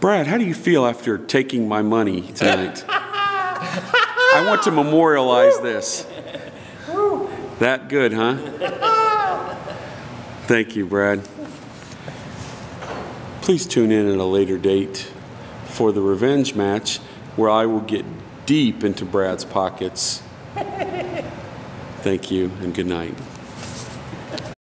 Brad, how do you feel after taking my money tonight? I want to memorialize this. That good, huh? Thank you, Brad. Please tune in at a later date for the revenge match where I will get deep into Brad's pockets. Thank you and good night.